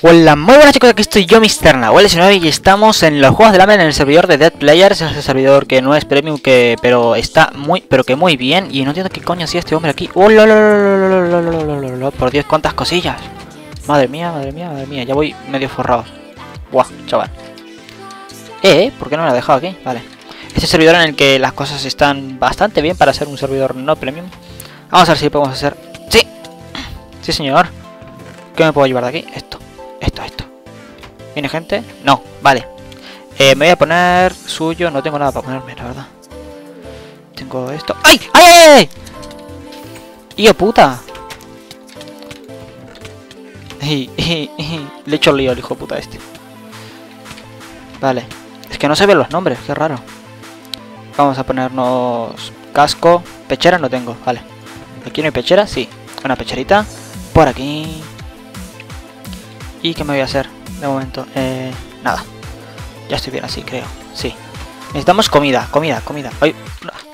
Hola, muy buenas chicos, aquí estoy yo, Mr. Nahuel19 y estamos en los Juegos del Hambre en el servidor de Dead Players, ese servidor que no es premium, que pero está muy, pero que muy bien, y no entiendo qué coño hacía este hombre aquí. ¡Oh, Por Dios, cuántas cosillas. Madre mía, madre mía, madre mía, ya voy medio forrado. Buah, chaval. Eh, ¿por qué no me lo ha dejado aquí? Vale. Este servidor en el que las cosas están bastante bien para ser un servidor no premium. Vamos a ver si podemos hacer... ¡Sí! Sí, señor. ¿Qué me puedo llevar de aquí? Esto. Esto, esto. ¿Viene gente? No, vale. Eh, me voy a poner suyo. No tengo nada para ponerme, la verdad. Tengo esto. ¡Ay! ¡Ay, ay, ay! ¡Hijo puta! Le he hecho lío al hijo puta este. Vale. Es que no se ven los nombres, qué raro. Vamos a ponernos casco. Pechera no tengo, vale. Aquí no hay pechera, sí. Una pecherita. Por aquí. ¿Y qué me voy a hacer? De momento, eh, nada. Ya estoy bien así, creo. Sí. Necesitamos comida, comida, comida. ¡Ay!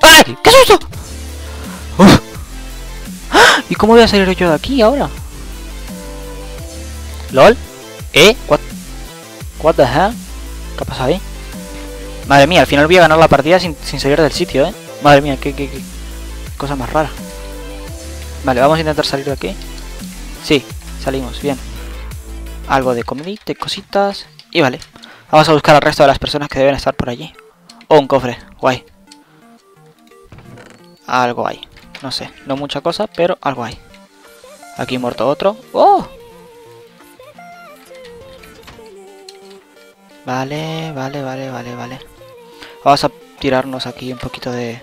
¡Ay! ¿Qué es esto? ¿Y cómo voy a salir yo de aquí ahora? ¿LOL? ¿Eh? ¿What? ¿What the hell? ¿Qué ha pasado ahí? Madre mía, al final voy a ganar la partida sin, sin salir del sitio, ¿eh? Madre mía, qué, qué, qué cosa más rara. Vale, vamos a intentar salir de aquí. Sí, salimos, bien algo de comidita y cositas. Y vale, vamos a buscar al resto de las personas que deben estar por allí. O un cofre, guay. Algo hay. No sé, no mucha cosa, pero algo hay. Aquí muerto otro. ¡Oh! Vale, vale, vale, vale, vale. Vamos a tirarnos aquí un poquito de,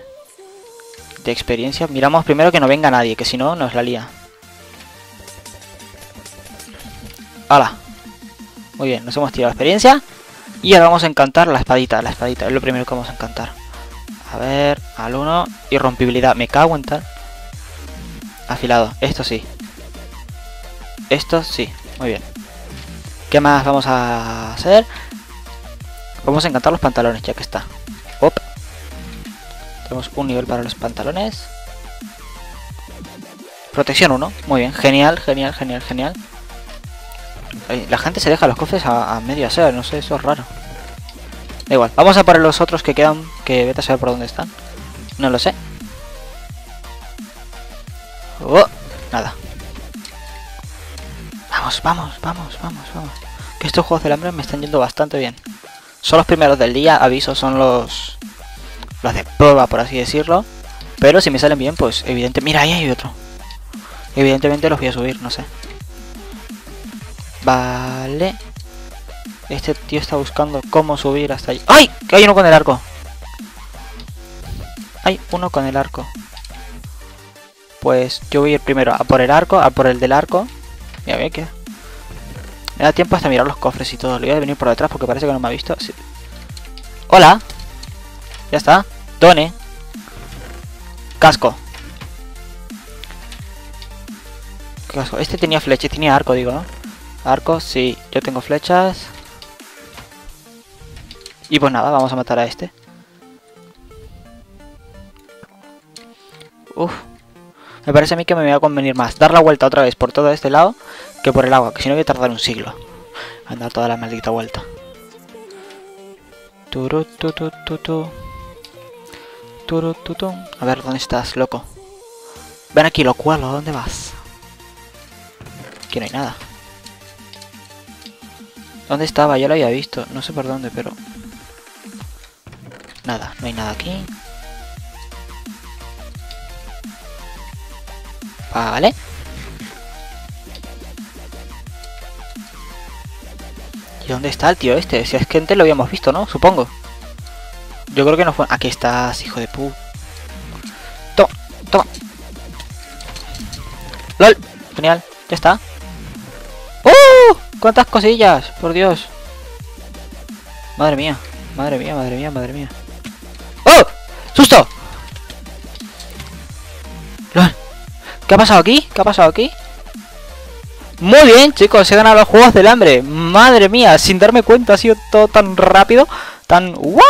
de experiencia. Miramos primero que no venga nadie, que si no nos la lía. ¡Hala! Muy bien, nos hemos tirado experiencia. Y ahora vamos a encantar la espadita. La espadita es lo primero que vamos a encantar. A ver, al 1. Y rompibilidad. Me cago en tal. Afilado. Esto sí. Esto sí. Muy bien. ¿Qué más vamos a hacer? Vamos a encantar los pantalones, ya que está. Op. Tenemos un nivel para los pantalones. Protección 1. Muy bien. Genial, genial, genial, genial. La gente se deja los cofres a, medio hacer, no sé, eso es raro. Da igual, vamos a por los otros que quedan, que vete a saber por dónde están. No lo sé. Oh, nada. Vamos, vamos, vamos, vamos, vamos. Que estos juegos del hambre me están yendo bastante bien. Son los primeros del día, aviso, son los... Los de prueba, por así decirlo. Pero si me salen bien, pues evidente... Mira, ahí hay otro. Evidentemente los voy a subir, no sé. Vale. Este tío está buscando cómo subir hasta allí. ¡Ay! Que hay uno con el arco. Hay uno con el arco. Pues yo voy a ir primero a por el arco, a por el del arco. Mira, bien que... Me da tiempo hasta mirar los cofres y todo. Le voy a venir por detrás porque parece que no me ha visto. Hola. Ya está. Done. Casco. Casco. Este tenía flecha, tenía arco, digo, ¿no? Arcos, sí. Yo tengo flechas. Y pues nada, vamos a matar a este. Uf. Me parece a mí que me va a convenir más dar la vuelta otra vez por todo este lado que por el agua, que si no voy a tardar un siglo. Andar toda la maldita vuelta. Turu, tu, tu, tu, Turu, tu, A ver, ¿dónde estás, loco? Ven aquí, lo cual, ¿dónde vas? Aquí no hay nada. ¿Dónde estaba? Ya lo había visto. No sé por dónde, pero... Nada, no hay nada aquí. Vale. ¿Y dónde está el tío este? Si es que antes lo habíamos visto, ¿no? Supongo. Yo creo que no fue... Aquí estás, hijo de pu... Toma, toma. LOL. Genial. Ya está. ¿Cuántas cosillas? Por Dios. Madre mía. Madre mía, madre mía, madre mía. ¡Oh! ¡Susto! ¿Qué ha pasado aquí? ¿Qué ha pasado aquí? Muy bien, chicos, he ganado los juegos del hambre. Madre mía, sin darme cuenta ha sido todo tan rápido, tan... ¡Wow!